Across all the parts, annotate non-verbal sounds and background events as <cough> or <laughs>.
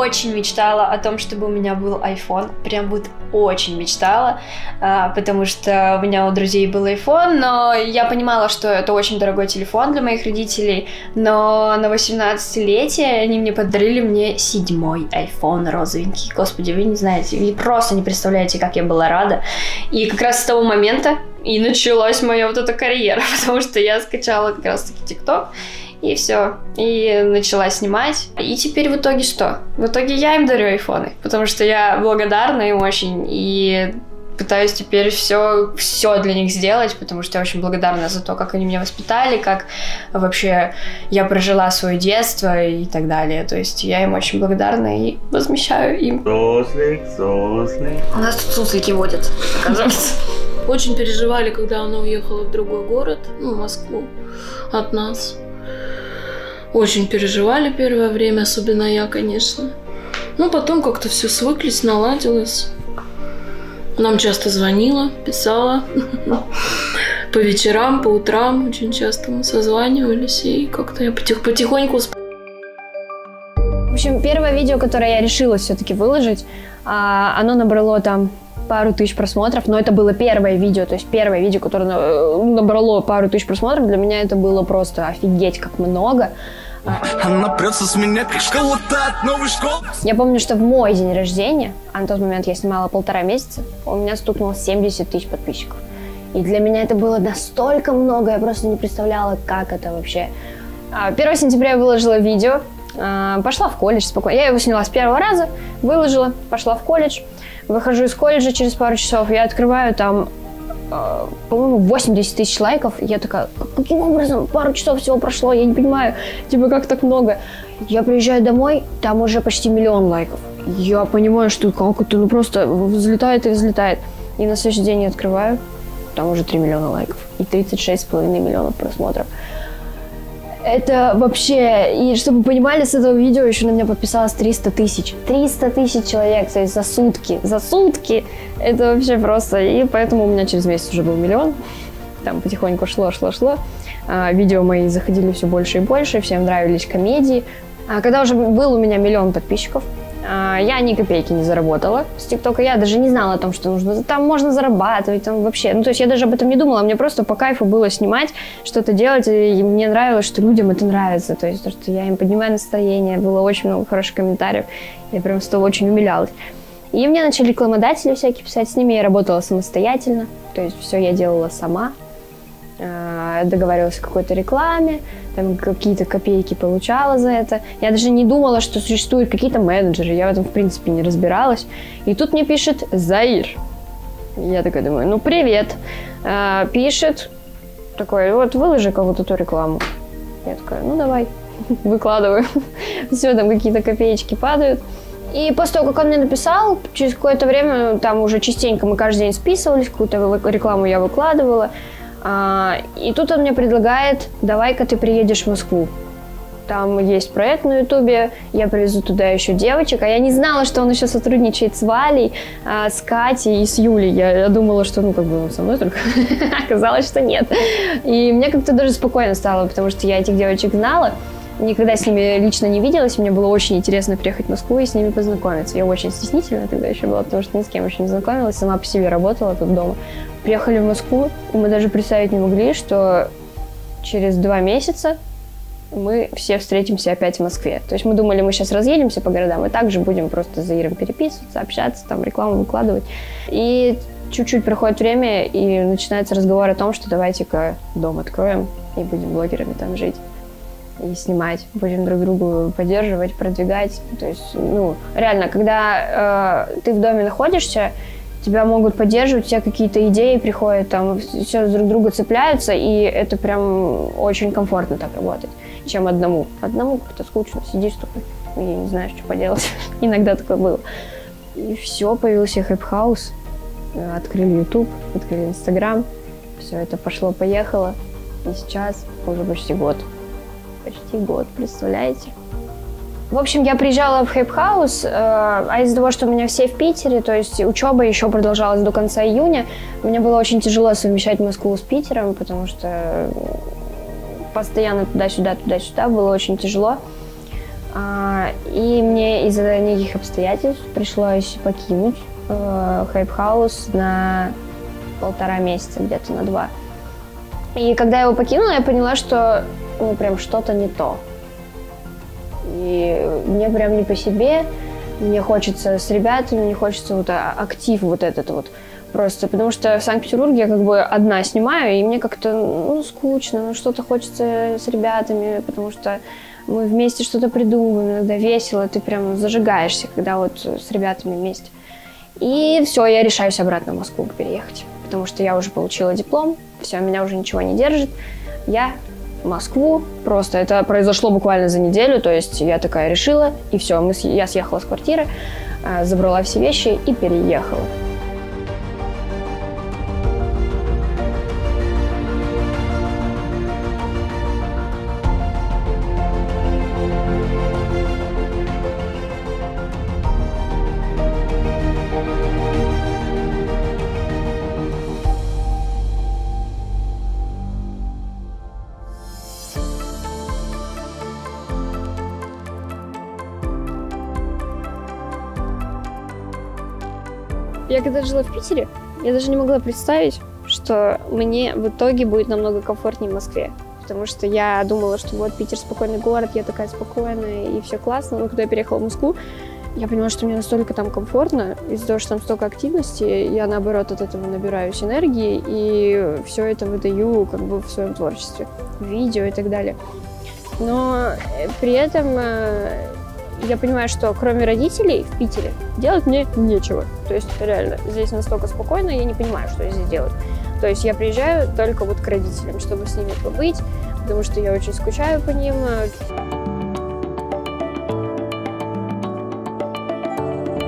Очень мечтала о том, чтобы у меня был iPhone. Прям вот очень мечтала, а, потому что у меня у друзей был iPhone, но я понимала, что это очень дорогой телефон для моих родителей, но на 18-летие они мне подарили мне седьмой iPhone розовенький. Господи, вы не знаете, вы просто не представляете, как я была рада. И как раз с того момента и началась моя вот эта карьера, <laughs> потому что я скачала как раз-таки ТикТок, и все. И начала снимать. И теперь в итоге что? В итоге я им дарю айфоны, потому что я благодарна им очень. И пытаюсь теперь все, все для них сделать, потому что я очень благодарна за то, как они меня воспитали, как вообще я прожила свое детство и так далее. То есть я им очень благодарна и возмещаю им. Суслик, суслик. У нас тут суслики водят, оказывается. Очень переживали, когда она уехала в другой город, ну, в Москву, от нас. Очень переживали первое время, особенно я, конечно. Но потом как-то все свыклись, наладилось. Нам часто звонила, писала. По вечерам, по утрам очень часто мы созванивались, и как-то я потих потихоньку в общем, первое видео, которое я решила все-таки выложить, а, оно набрало там пару тысяч просмотров, но это было первое видео, то есть первое видео, которое э, набрало пару тысяч просмотров, для меня это было просто офигеть как много. Она прется с меня, как школа-то от новой школы. Я помню, что в мой день рождения, а на тот момент я снимала полтора месяца, у меня стукнуло 70 тысяч подписчиков. И для меня это было настолько много, я просто не представляла, как это вообще. 1 а, сентября я выложила видео, а, пошла в колледж спокойно. Я его сняла с первого раза, выложила, пошла в колледж. Выхожу из колледжа через пару часов, я открываю там а, по-моему, 80 тысяч лайков. Я такая, каким образом? Пару часов всего прошло, я не понимаю, типа, как так много? Я приезжаю домой, там уже почти миллион лайков. Я понимаю, что как это, ну просто взлетает и взлетает. И на следующий день я открываю, там уже 3 миллиона лайков и 36,5 миллионов просмотров. Это вообще... И чтобы вы понимали, с этого видео еще на меня подписалось 300 тысяч. 300 тысяч человек, то есть за сутки. За сутки! Это вообще просто... И поэтому у меня через месяц уже был миллион. Там потихоньку шло, шло, шло. А, видео мои заходили все больше и больше, всем нравились комедии. А когда уже был у меня миллион подписчиков, я ни копейки не заработала с ТикТока. Я даже не знала о том, что нужно. Там можно зарабатывать, там вообще. Ну, то есть я даже об этом не думала. Мне просто по кайфу было снимать, что-то делать. И мне нравилось, что людям это нравится. То есть то, что я им поднимаю настроение. Было очень много хороших комментариев. Я прям с того очень умилялась. И мне начали рекламодатели всякие писать. С ними я работала самостоятельно. То есть все я делала сама. А, договаривалась о какой-то рекламе, там какие-то копейки получала за это. Я даже не думала, что существуют какие-то менеджеры, я в этом в принципе не разбиралась. И тут мне пишет Заир. Я такая думаю, ну привет. А, пишет, такой, вот выложи кого-то ту рекламу. Я такая, ну давай, <laughs> выкладываю. <laughs> Все, там какие-то копеечки падают. И после того, как он мне написал, через какое-то время, там уже частенько мы каждый день списывались, какую-то рекламу я выкладывала. А, и тут он мне предлагает, давай-ка ты приедешь в Москву. Там есть проект на Ютубе, я привезу туда еще девочек, а я не знала, что он еще сотрудничает с Валей, а, с Катей и с Юлей. Я, я думала, что, ну, как бы он со мной только. <laughs> Оказалось, что нет. И мне как-то даже спокойно стало, потому что я этих девочек знала никогда с ними лично не виделась, мне было очень интересно приехать в Москву и с ними познакомиться. Я очень стеснительная тогда еще была, потому что ни с кем еще не знакомилась, сама по себе работала тут дома. Приехали в Москву, и мы даже представить не могли, что через два месяца мы все встретимся опять в Москве. То есть мы думали, мы сейчас разъедемся по городам, и также будем просто за Иром переписываться, общаться, там рекламу выкладывать. И чуть-чуть проходит время, и начинается разговор о том, что давайте-ка дом откроем и будем блогерами там жить и снимать, будем друг другу поддерживать, продвигать. То есть, ну, реально, когда э, ты в доме находишься, тебя могут поддерживать, у тебя какие-то идеи приходят, там все друг друга цепляются, и это прям очень комфортно так работать, чем одному. Одному как-то скучно, сидишь такой и не знаешь, что поделать. <laughs> Иногда такое было. И все, появился Hype House, открыли YouTube, открыли Instagram, все это пошло-поехало, и сейчас уже почти год почти год, представляете? В общем, я приезжала в Hype House, э, а из-за того, что у меня все в Питере, то есть учеба еще продолжалась до конца июня, мне было очень тяжело совмещать Москву с Питером, потому что постоянно туда-сюда, туда-сюда было очень тяжело. А, и мне из-за неких обстоятельств пришлось покинуть э, Hype House на полтора месяца, где-то на два. И когда я его покинула, я поняла, что ну, прям что-то не то. И мне прям не по себе, мне хочется с ребятами, мне хочется вот а, актив вот этот вот просто, потому что в Санкт-Петербурге я как бы одна снимаю, и мне как-то, ну, скучно, ну, что-то хочется с ребятами, потому что мы вместе что-то придумываем, иногда весело, ты прям зажигаешься, когда вот с ребятами вместе. И все, я решаюсь обратно в Москву переехать, потому что я уже получила диплом, все, меня уже ничего не держит. Я в Москву, просто это произошло буквально за неделю, то есть я такая решила, и все, мы, я съехала с квартиры, а, забрала все вещи и переехала. Я когда жила в Питере, я даже не могла представить, что мне в итоге будет намного комфортнее в Москве. Потому что я думала, что вот Питер спокойный город, я такая спокойная и все классно. Но когда я переехала в Москву, я поняла, что мне настолько там комфортно, из-за того, что там столько активности, я наоборот от этого набираюсь энергии и все это выдаю как бы в своем творчестве, видео и так далее. Но э, при этом э, я понимаю, что кроме родителей в Питере делать мне нечего. То есть реально здесь настолько спокойно, я не понимаю, что здесь делать. То есть я приезжаю только вот к родителям, чтобы с ними побыть, потому что я очень скучаю по ним.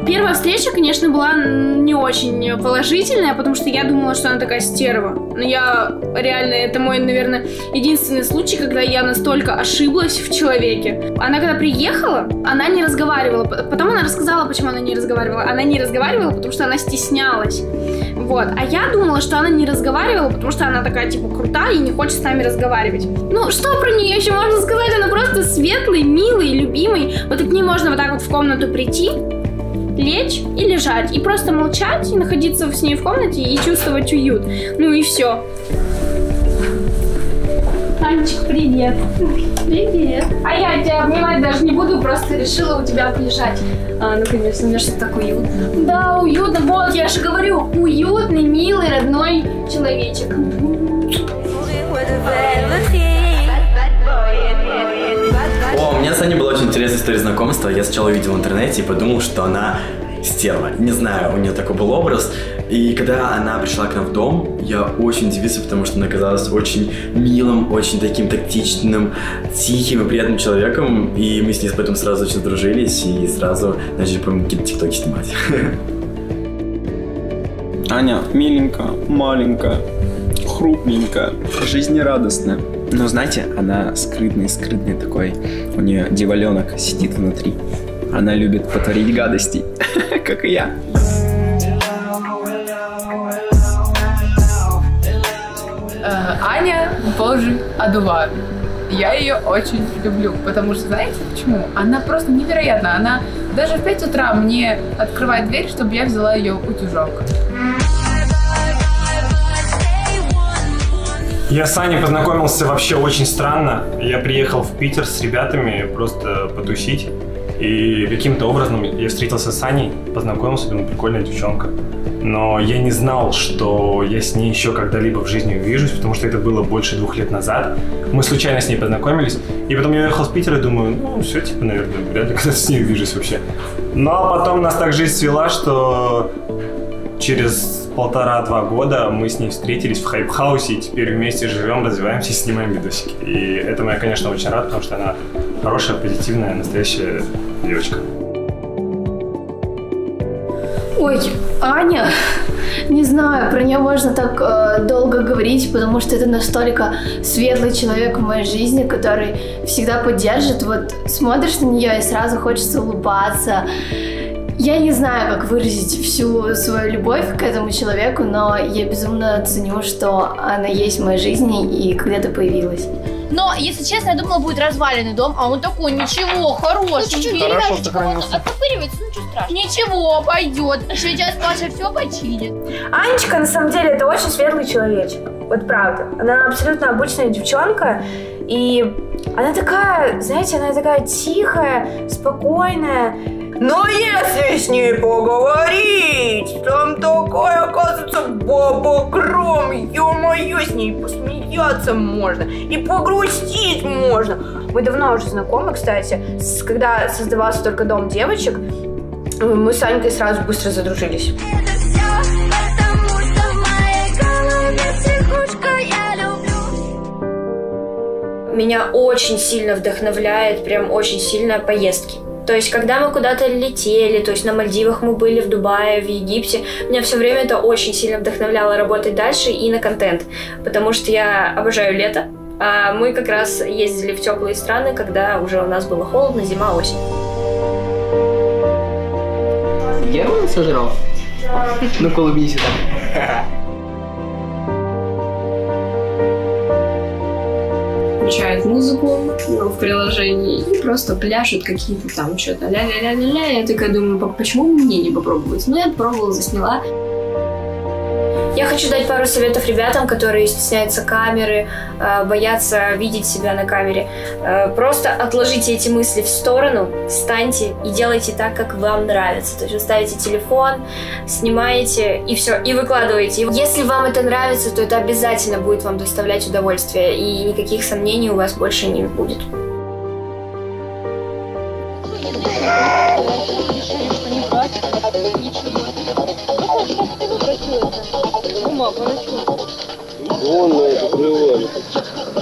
Первая встреча, конечно, была не очень положительная, потому что я думала, что она такая стерва. Но я реально, это мой, наверное, единственный случай, когда я настолько ошиблась в человеке. Она когда приехала, она не разговаривала. Потом она рассказала, почему она не разговаривала. Она не разговаривала, потому что она стеснялась. Вот. А я думала, что она не разговаривала, потому что она такая, типа, крутая и не хочет с нами разговаривать. Ну, что про нее еще можно сказать? Она просто светлый, милый, любимый. Вот к ней можно вот так вот в комнату прийти, лечь и лежать, и просто молчать, и находиться с ней в комнате и чувствовать уют. Ну и все. Анечка, привет. Привет. А я тебя обнимать даже не буду, просто решила у тебя полежать. А, ну, конечно, мне что-то так уютно. Да, уютно. Вот, я же говорю, уютный, милый, родной человечек. О, у меня с Аней была очень интересная история знакомства. Я сначала увидел в интернете и подумал, что она стерва. Не знаю, у нее такой был образ. И когда она пришла к нам в дом, я очень удивился, потому что она казалась очень милым, очень таким тактичным, тихим и приятным человеком. И мы с ней потом сразу очень дружились и сразу начали, по какие-то тиктоки снимать. Аня миленькая, маленькая, хрупненькая, жизнерадостная. Но знаете, она скрытный, скрытный такой. У нее дьяволенок сидит внутри. Она любит потворить гадости, <laughs> как и я. Э, Аня Божий одуван. Я ее очень люблю, потому что, знаете почему? Она просто невероятна. Она даже в 5 утра мне открывает дверь, чтобы я взяла ее утюжок. Я с Аней познакомился вообще очень странно. Я приехал в Питер с ребятами просто потусить. И каким-то образом я встретился с Аней, познакомился, думаю, прикольная девчонка. Но я не знал, что я с ней еще когда-либо в жизни увижусь, потому что это было больше двух лет назад. Мы случайно с ней познакомились. И потом я уехал в Питер и думаю, ну, все, типа, наверное, вряд ли когда с ней увижусь вообще. Но потом нас так жизнь свела, что через полтора-два года мы с ней встретились в Хайпхаусе и теперь вместе живем, развиваемся и снимаем видосики. И это я, конечно, очень рад, потому что она хорошая, позитивная, настоящая девочка. Ой, Аня, не знаю, про нее можно так э, долго говорить, потому что это настолько светлый человек в моей жизни, который всегда поддержит. Вот смотришь на нее и сразу хочется улыбаться. Я не знаю, как выразить всю свою любовь к этому человеку, но я безумно ценю, что она есть в моей жизни и когда-то появилась. Но, если честно, я думала, будет разваленный дом, а он такой, ничего, хороший. чуть-чуть Хорошо передача, сохранился. оттопыривается, ну что страшного. Ничего, пойдет. Сейчас Паша все починит. Анечка, на самом деле, это очень светлый человечек. Вот правда. Она абсолютно обычная девчонка. И она такая, знаете, она такая тихая, спокойная. Но если с ней поговорить, там такая, оказывается, баба Гром, ё-моё, с ней посмеяться можно и погрустить можно. Мы давно уже знакомы, кстати, с- когда создавался только дом девочек, мы с Анькой сразу быстро задружились. Это все потому, что в моей голове психушка я люблю. Меня очень сильно вдохновляет, прям очень сильно поездки. То есть, когда мы куда-то летели, то есть на Мальдивах мы были, в Дубае, в Египте, меня все время это очень сильно вдохновляло работать дальше и на контент, потому что я обожаю лето, а мы как раз ездили в теплые страны, когда уже у нас было холодно, зима, осень. Герман сожрал? Ну, колыбнись так. <laughs> включают музыку ну, в приложении и просто пляшут какие-то там что-то ля-ля-ля-ля-ля. Я такая думаю, «По- почему мне не попробовать? Ну, я попробовала, засняла. Я хочу дать пару советов ребятам, которые стесняются камеры, э, боятся видеть себя на камере. Э, Просто отложите эти мысли в сторону, встаньте и делайте так, как вам нравится. То есть вы ставите телефон, снимаете и все, и выкладываете. Если вам это нравится, то это обязательно будет вам доставлять удовольствие, и никаких сомнений у вас больше не будет. Вон на это привали.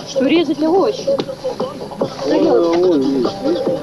Что резать овощи? Вон, вон есть, видишь?